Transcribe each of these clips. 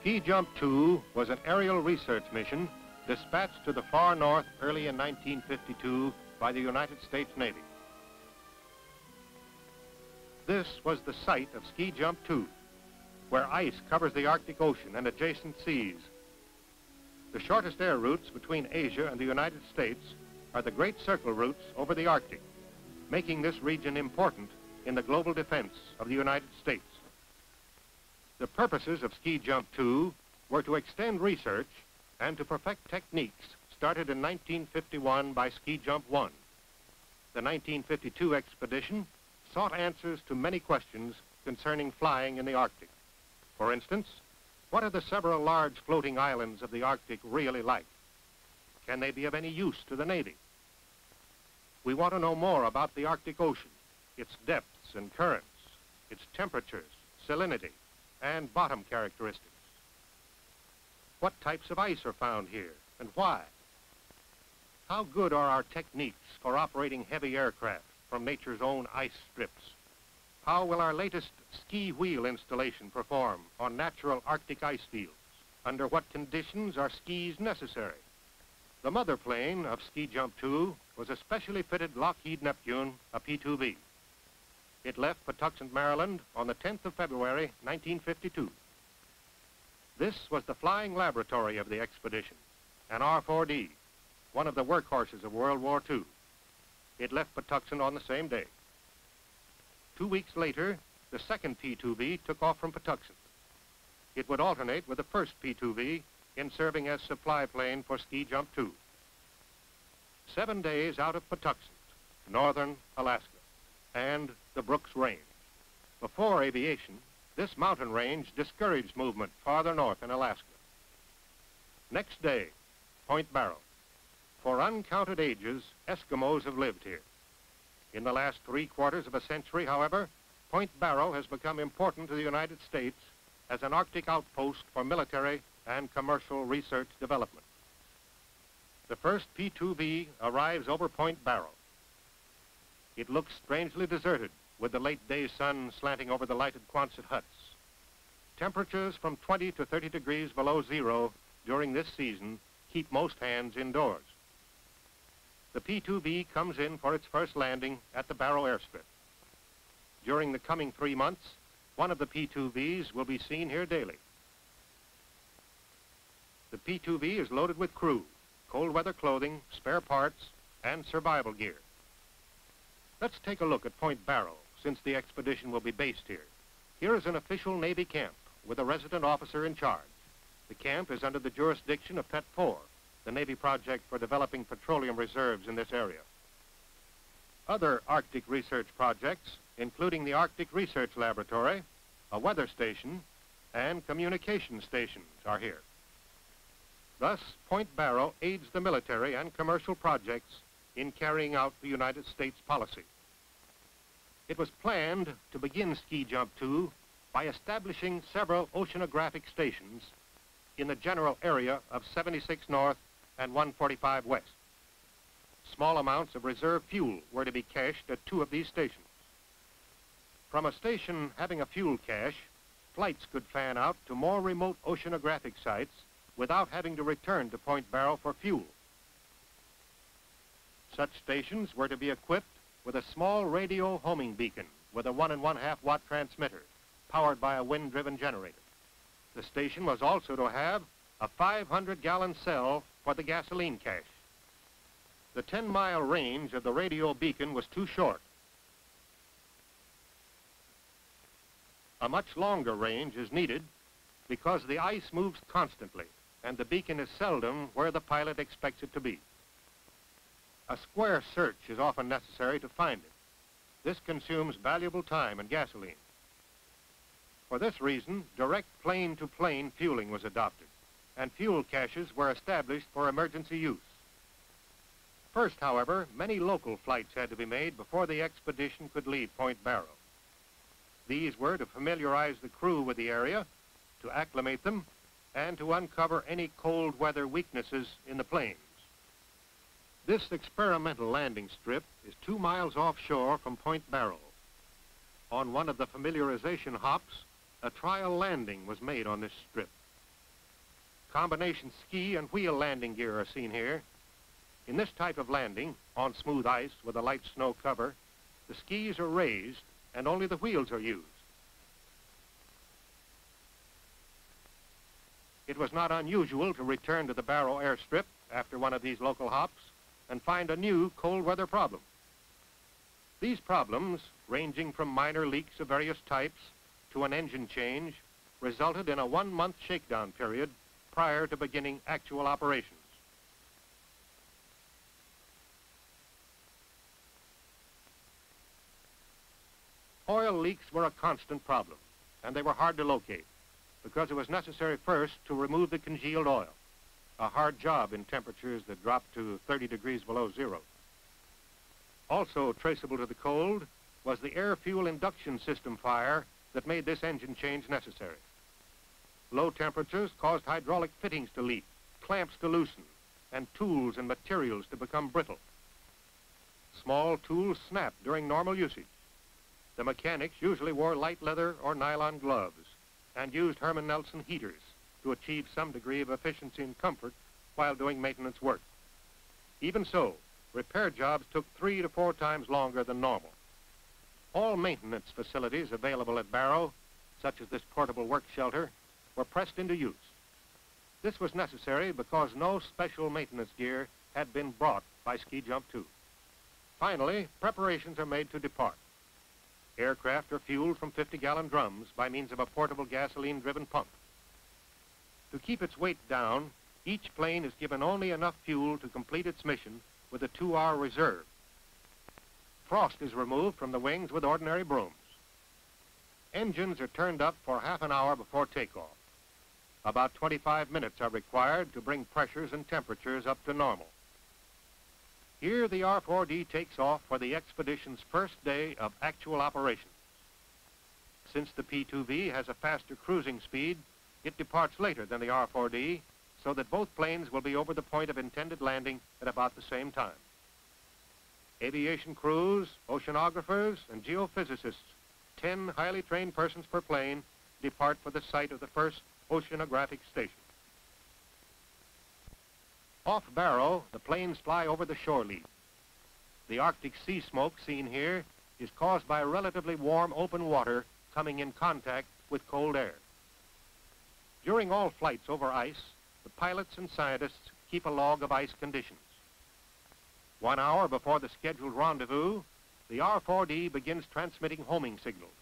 Ski Jump 2 was an aerial research mission dispatched to the far north early in 1952 by the United States Navy. This was the site of Ski Jump 2, where ice covers the Arctic Ocean and adjacent seas. The shortest air routes between Asia and the United States are the Great Circle routes over the Arctic, making this region important in the global defense of the United States. The purposes of Ski Jump 2 were to extend research and to perfect techniques started in 1951 by Ski Jump 1. The 1952 expedition sought answers to many questions concerning flying in the Arctic. For instance, what are the several large floating islands of the Arctic really like? Can they be of any use to the Navy? We want to know more about the Arctic Ocean, its depths and currents, its temperatures, salinity, and bottom characteristics. What types of ice are found here and why? How good are our techniques for operating heavy aircraft from nature's own ice strips? How will our latest ski wheel installation perform on natural Arctic ice fields? Under what conditions are skis necessary? The mother plane of Ski Jump 2 was a specially fitted Lockheed Neptune, a P-2V. It left Patuxent, Maryland on the 10th of February, 1952. This was the flying laboratory of the expedition, an R-4D, one of the workhorses of World War II. It left Patuxent on the same day. Two weeks later, the second P-2V took off from Patuxent. It would alternate with the first P-2V in serving as supply plane for Ski Jump 2. Seven days out of Patuxent, northern Alaska, and the Brooks Range. Before aviation, this mountain range discouraged movement farther north in Alaska. Next day, Point Barrow. For uncounted ages, Eskimos have lived here. In the last three quarters of a century, however, Point Barrow has become important to the United States as an Arctic outpost for military and commercial research development. The first P-2V arrives over Point Barrow. It looks strangely deserted with the late day sun slanting over the lighted Quonset huts. Temperatures from 20 to 30 degrees below zero during this season keep most hands indoors. The P-2V comes in for its first landing at the Barrow airstrip. During the coming three months, one of the P-2Vs will be seen here daily. The P-2V is loaded with crew, cold weather clothing, spare parts, and survival gear. Let's take a look at Point Barrow, since the expedition will be based here. Here is an official Navy camp with a resident officer in charge. The camp is under the jurisdiction of PET 4, the Navy project for developing petroleum reserves in this area. Other Arctic research projects, including the Arctic Research Laboratory, a weather station, and communication stations are here. Thus, Point Barrow aids the military and commercial projects in carrying out the United States policy. It was planned to begin Ski Jump 2 by establishing several oceanographic stations in the general area of 76 North and 145 West. Small amounts of reserve fuel were to be cached at two of these stations. From a station having a fuel cache, flights could fan out to more remote oceanographic sites without having to return to Point Barrow for fuel. Such stations were to be equipped with a small radio homing beacon with a one and one half watt transmitter powered by a wind-driven generator. The station was also to have a 500-gallon cell for the gasoline cache. The 10-mile range of the radio beacon was too short. A much longer range is needed because the ice moves constantly and the beacon is seldom where the pilot expects it to be. A square search is often necessary to find it. This consumes valuable time and gasoline. For this reason, direct plane-to-plane -plane fueling was adopted, and fuel caches were established for emergency use. First, however, many local flights had to be made before the expedition could leave Point Barrow. These were to familiarize the crew with the area, to acclimate them, and to uncover any cold weather weaknesses in the planes. This experimental landing strip is two miles offshore from Point Barrow On one of the familiarization hops, a trial landing was made on this strip. Combination ski and wheel landing gear are seen here. In this type of landing, on smooth ice with a light snow cover, the skis are raised and only the wheels are used. It was not unusual to return to the Barrow airstrip after one of these local hops and find a new cold weather problem. These problems, ranging from minor leaks of various types to an engine change, resulted in a one-month shakedown period prior to beginning actual operations. Oil leaks were a constant problem, and they were hard to locate because it was necessary first to remove the congealed oil, a hard job in temperatures that dropped to 30 degrees below zero. Also traceable to the cold was the air-fuel induction system fire that made this engine change necessary. Low temperatures caused hydraulic fittings to leak, clamps to loosen, and tools and materials to become brittle. Small tools snapped during normal usage. The mechanics usually wore light leather or nylon gloves and used Herman Nelson heaters to achieve some degree of efficiency and comfort while doing maintenance work. Even so, repair jobs took three to four times longer than normal. All maintenance facilities available at Barrow, such as this portable work shelter, were pressed into use. This was necessary because no special maintenance gear had been brought by Ski Jump 2. Finally, preparations are made to depart. Aircraft are fueled from 50-gallon drums by means of a portable gasoline-driven pump. To keep its weight down, each plane is given only enough fuel to complete its mission with a two-hour reserve. Frost is removed from the wings with ordinary brooms. Engines are turned up for half an hour before takeoff. About 25 minutes are required to bring pressures and temperatures up to normal. Here the R-4D takes off for the expedition's first day of actual operations. Since the P-2V has a faster cruising speed, it departs later than the R-4D, so that both planes will be over the point of intended landing at about the same time. Aviation crews, oceanographers, and geophysicists, 10 highly trained persons per plane, depart for the site of the first oceanographic station. Off Barrow, the planes fly over the shore lead. The Arctic sea smoke seen here is caused by relatively warm open water coming in contact with cold air. During all flights over ice, the pilots and scientists keep a log of ice conditions. One hour before the scheduled rendezvous, the R-4D begins transmitting homing signals.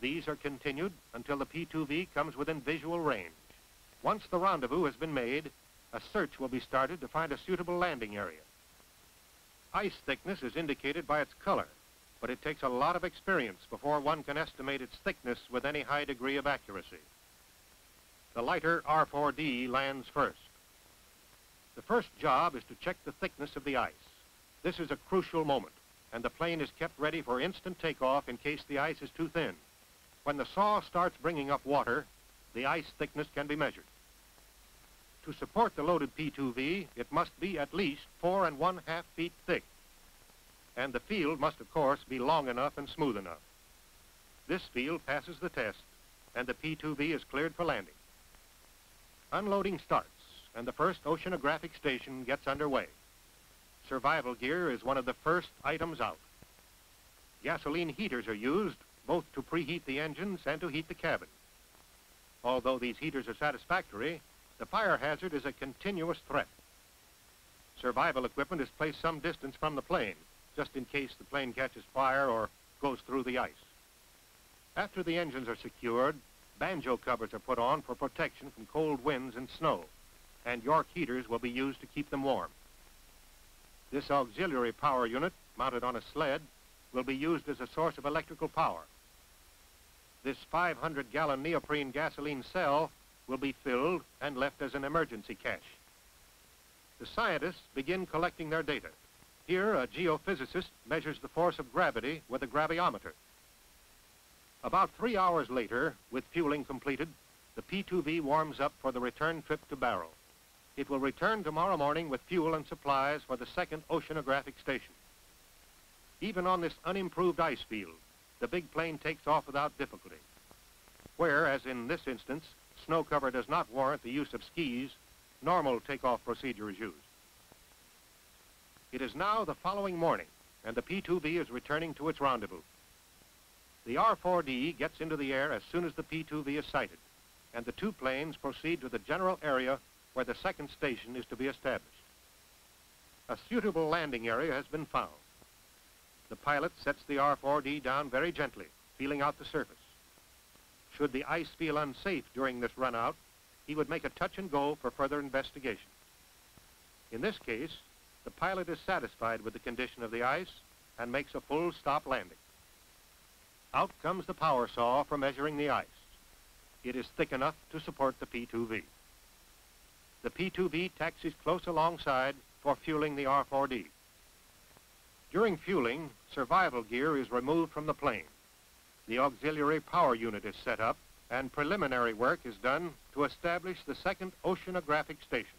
These are continued until the P-2V comes within visual range. Once the rendezvous has been made, a search will be started to find a suitable landing area. Ice thickness is indicated by its color, but it takes a lot of experience before one can estimate its thickness with any high degree of accuracy. The lighter R4D lands first. The first job is to check the thickness of the ice. This is a crucial moment, and the plane is kept ready for instant takeoff in case the ice is too thin. When the saw starts bringing up water, the ice thickness can be measured. To support the loaded P2V, it must be at least four and one half feet thick. And the field must, of course, be long enough and smooth enough. This field passes the test, and the P2V is cleared for landing. Unloading starts, and the first oceanographic station gets underway. Survival gear is one of the first items out. Gasoline heaters are used both to preheat the engines and to heat the cabin. Although these heaters are satisfactory, the fire hazard is a continuous threat. Survival equipment is placed some distance from the plane, just in case the plane catches fire or goes through the ice. After the engines are secured, banjo covers are put on for protection from cold winds and snow, and York heaters will be used to keep them warm. This auxiliary power unit, mounted on a sled, will be used as a source of electrical power. This 500-gallon neoprene gasoline cell will be filled and left as an emergency cache. The scientists begin collecting their data. Here, a geophysicist measures the force of gravity with a graviometer. About three hours later, with fueling completed, the P-2V warms up for the return trip to Barrow. It will return tomorrow morning with fuel and supplies for the second oceanographic station. Even on this unimproved ice field, the big plane takes off without difficulty. Where, as in this instance, snow cover does not warrant the use of skis, normal takeoff procedure is used. It is now the following morning, and the P-2V is returning to its rendezvous. The R-4D gets into the air as soon as the P-2V is sighted, and the two planes proceed to the general area where the second station is to be established. A suitable landing area has been found. The pilot sets the R-4D down very gently, feeling out the surface. Should the ice feel unsafe during this run out, he would make a touch and go for further investigation. In this case, the pilot is satisfied with the condition of the ice and makes a full stop landing. Out comes the power saw for measuring the ice. It is thick enough to support the P-2V. The P-2V taxis close alongside for fueling the R-4D. During fueling, survival gear is removed from the plane. The auxiliary power unit is set up, and preliminary work is done to establish the second oceanographic station.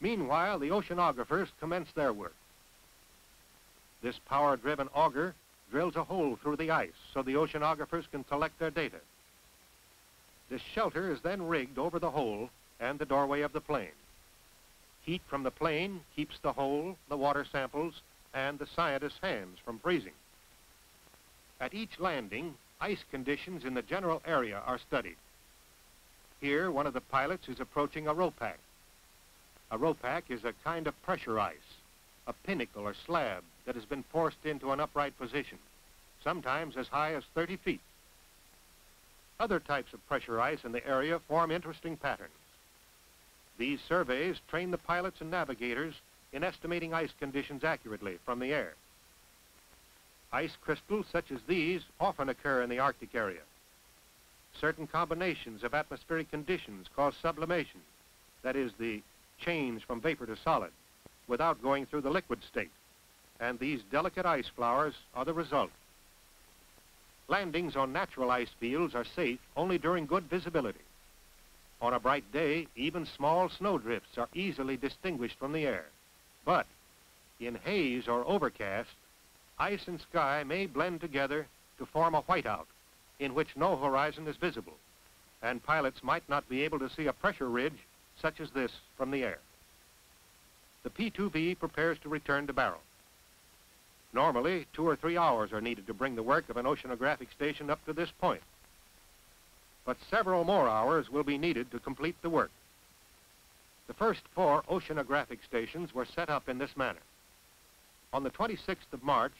Meanwhile, the oceanographers commence their work. This power-driven auger drills a hole through the ice so the oceanographers can collect their data. This shelter is then rigged over the hole and the doorway of the plane. Heat from the plane keeps the hole, the water samples, and the scientist's hands from freezing. At each landing, ice conditions in the general area are studied. Here, one of the pilots is approaching a ropak. A ropak is a kind of pressure ice, a pinnacle or slab that has been forced into an upright position, sometimes as high as 30 feet. Other types of pressure ice in the area form interesting patterns. These surveys train the pilots and navigators in estimating ice conditions accurately from the air. Ice crystals such as these often occur in the Arctic area. Certain combinations of atmospheric conditions cause sublimation, that is, the change from vapor to solid, without going through the liquid state. And these delicate ice flowers are the result. Landings on natural ice fields are safe only during good visibility. On a bright day, even small snowdrifts are easily distinguished from the air. But in haze or overcast, ice and sky may blend together to form a whiteout in which no horizon is visible, and pilots might not be able to see a pressure ridge such as this from the air. The P-2V prepares to return to Barrow. Normally, two or three hours are needed to bring the work of an oceanographic station up to this point. But several more hours will be needed to complete the work. The first four oceanographic stations were set up in this manner. On the 26th of March,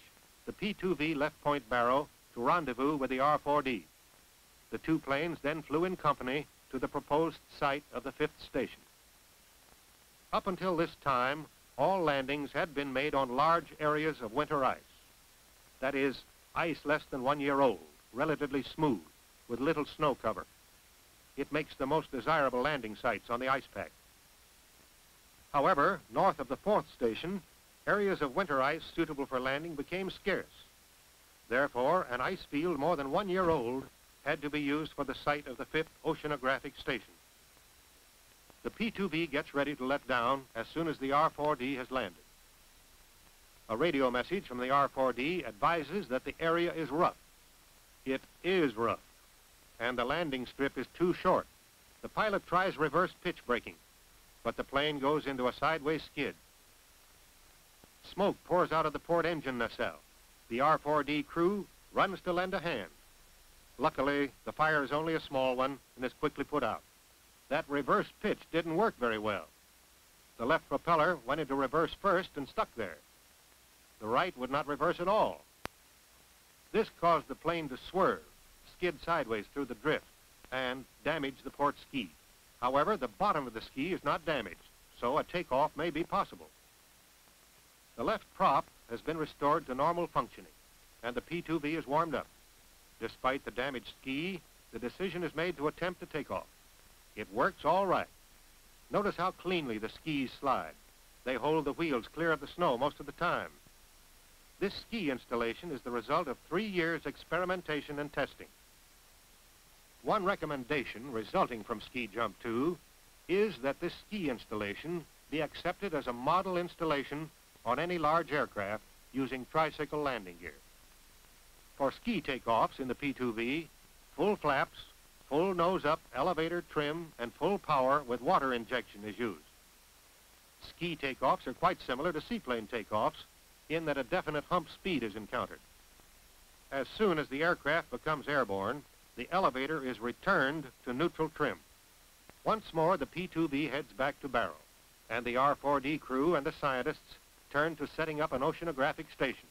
the P-2V left Point Barrow to rendezvous with the R-4D. The two planes then flew in company to the proposed site of the fifth station. Up until this time, all landings had been made on large areas of winter ice. That is, ice less than one year old, relatively smooth, with little snow cover. It makes the most desirable landing sites on the ice pack. However, north of the fourth station, areas of winter ice suitable for landing became scarce. Therefore, an ice field more than one year old had to be used for the site of the fifth oceanographic station. The P-2V gets ready to let down as soon as the R-4D has landed. A radio message from the R-4D advises that the area is rough. It is rough, and the landing strip is too short. The pilot tries reverse pitch braking, but the plane goes into a sideways skid. Smoke pours out of the port engine nacelle. The R-4D crew runs to lend a hand. Luckily, the fire is only a small one and is quickly put out. That reverse pitch didn't work very well. The left propeller went into reverse first and stuck there. The right would not reverse at all. This caused the plane to swerve, skid sideways through the drift, and damage the port ski. However, the bottom of the ski is not damaged, so a takeoff may be possible. The left prop has been restored to normal functioning, and the P-2V is warmed up. Despite the damaged ski, the decision is made to attempt a takeoff. It works all right. Notice how cleanly the skis slide. They hold the wheels clear of the snow most of the time. This ski installation is the result of three years' experimentation and testing. One recommendation resulting from Ski Jump 2 is that this ski installation be accepted as a model installation on any large aircraft using tricycle landing gear. For For ski takeoffs in the P-2V, full flaps, full nose-up elevator trim, and full power with water injection is used. Ski takeoffs are quite similar to seaplane takeoffs in that a definite hump speed is encountered. As soon as the aircraft becomes airborne, the elevator is returned to neutral trim. Once more, the P-2V heads back to Barrow, and the R-4D crew and the scientists turn to setting up an oceanographic station.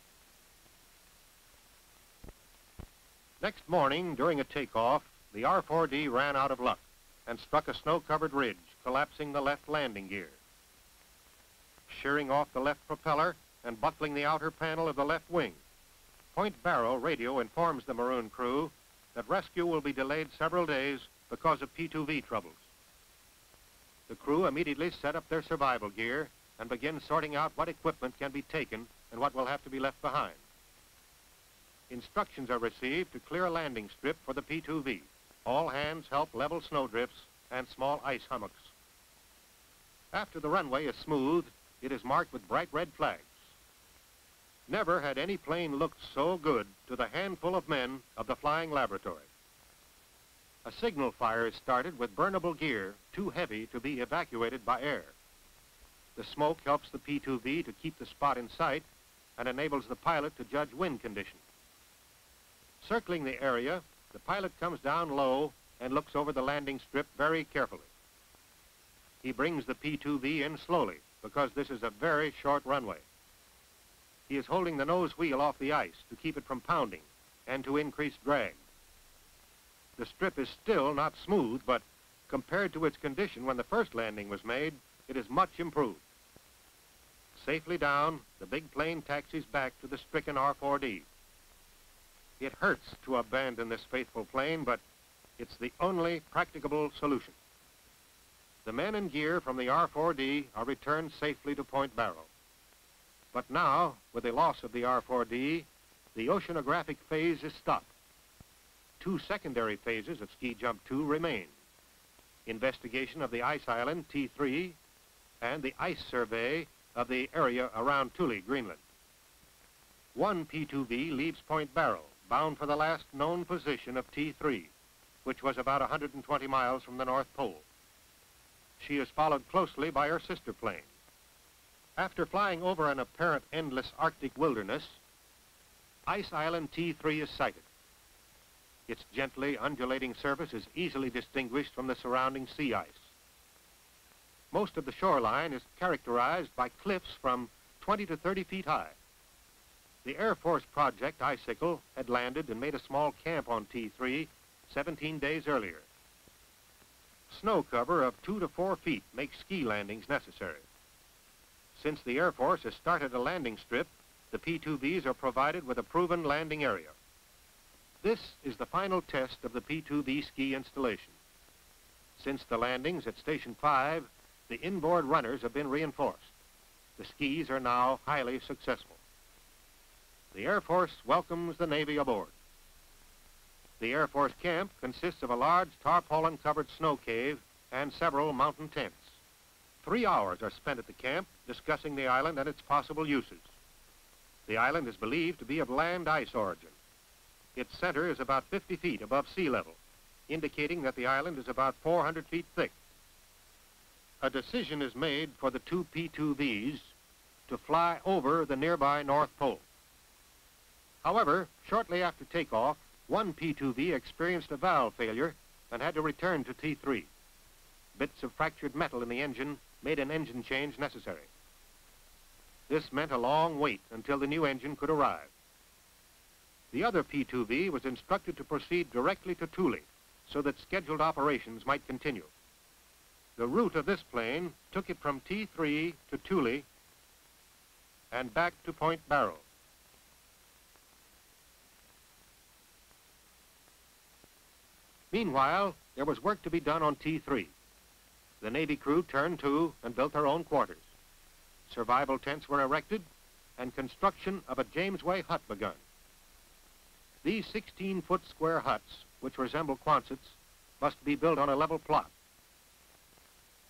Next morning, during a takeoff, the R-4D ran out of luck and struck a snow-covered ridge, collapsing the left landing gear. Shearing off the left propeller and buckling the outer panel of the left wing, Point Barrow radio informs the maroon crew that rescue will be delayed several days because of P-2V troubles. The crew immediately set up their survival gear and begin sorting out what equipment can be taken and what will have to be left behind. Instructions are received to clear a landing strip for the P-2V. All hands help level snowdrifts and small ice hummocks. After the runway is smooth, it is marked with bright red flags. Never had any plane looked so good to the handful of men of the flying laboratory. A signal fire is started with burnable gear too heavy to be evacuated by air. The smoke helps the P-2V to keep the spot in sight and enables the pilot to judge wind conditions. Circling the area, the pilot comes down low and looks over the landing strip very carefully. He brings the P-2V in slowly because this is a very short runway. He is holding the nose wheel off the ice to keep it from pounding and to increase drag. The strip is still not smooth, but compared to its condition when the first landing was made, it is much improved. Safely down, the big plane taxis back to the stricken R-4D. It hurts to abandon this faithful plane, but it's the only practicable solution. The men and gear from the R-4D are returned safely to Point Barrow. But now, with the loss of the R-4D, the oceanographic phase is stopped. Two secondary phases of Ski Jump 2 remain. Investigation of the ice island, T3, and the ice survey of the area around Thule, Greenland. One P-2V leaves Point Barrow bound for the last known position of T3, which was about 120 miles from the North Pole. She is followed closely by her sister plane. After flying over an apparent endless Arctic wilderness, Ice Island T3 is sighted. Its gently undulating surface is easily distinguished from the surrounding sea ice. Most of the shoreline is characterized by cliffs from 20 to 30 feet high. The Air Force project Icicle had landed and made a small camp on T3 17 days earlier. Snow cover of two to four feet makes ski landings necessary. Since the Air Force has started a landing strip, the P-2Vs are provided with a proven landing area. This is the final test of the P-2V ski installation. Since the landings at Station 5, the inboard runners have been reinforced. The skis are now highly successful the Air Force welcomes the Navy aboard. The Air Force camp consists of a large tarpaulin-covered snow cave and several mountain tents. Three hours are spent at the camp discussing the island and its possible uses. The island is believed to be of land ice origin. Its center is about 50 feet above sea level, indicating that the island is about 400 feet thick. A decision is made for the two P-2Vs to fly over the nearby North Pole. However, shortly after takeoff, one P-2V experienced a valve failure and had to return to T3. Bits of fractured metal in the engine made an engine change necessary. This meant a long wait until the new engine could arrive. The other P-2V was instructed to proceed directly to Thule so that scheduled operations might continue. The route of this plane took it from T3 to Thule and back to Point Barrow. Meanwhile, there was work to be done on T3. The Navy crew turned to and built their own quarters. Survival tents were erected, and construction of a Jamesway hut begun. These 16-foot square huts, which resemble Quonsets, must be built on a level plot.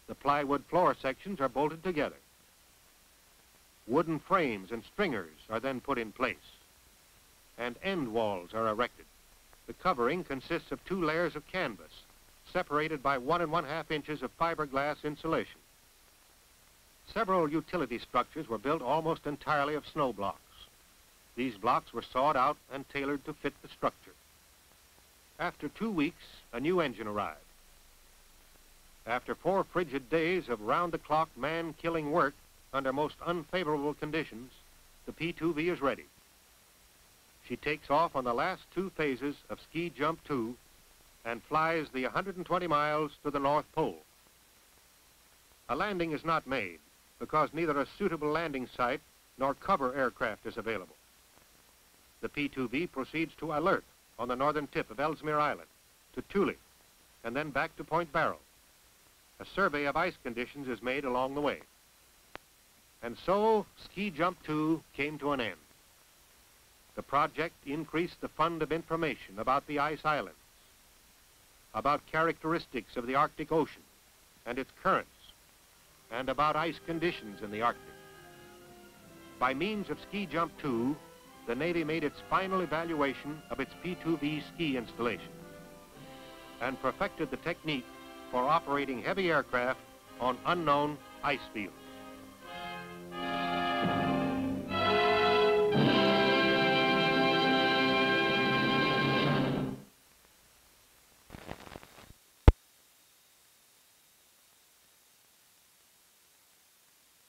The plywood floor sections are bolted together. Wooden frames and stringers are then put in place. and end walls are erected. The covering consists of two layers of canvas, separated by one and one half inches of fiberglass insulation. Several utility structures were built almost entirely of snow blocks. These blocks were sawed out and tailored to fit the structure. After two weeks, a new engine arrived. After four frigid days of round-the-clock man-killing work under most unfavorable conditions, the P-2V is ready. She takes off on the last two phases of Ski Jump 2 and flies the 120 miles to the North Pole. A landing is not made because neither a suitable landing site nor cover aircraft is available. The P-2V proceeds to Alert on the northern tip of Ellesmere Island, to Thule, and then back to Point Barrow. A survey of ice conditions is made along the way. And so, Ski Jump 2 came to an end. The project increased the fund of information about the ice islands, about characteristics of the Arctic Ocean and its currents, and about ice conditions in the Arctic. By means of Ski Jump 2, the Navy made its final evaluation of its P-2V ski installation and perfected the technique for operating heavy aircraft on unknown ice fields.